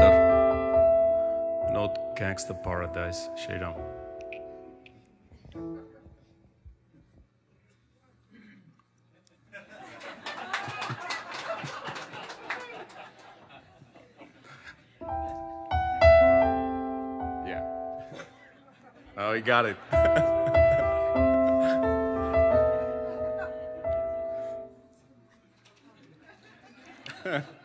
Doctor, not gangster Paradise, Shriram. yeah. Oh, he got it. Yeah.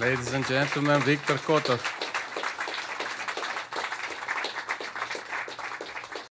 Ladies and gentlemen, Victor Kotov.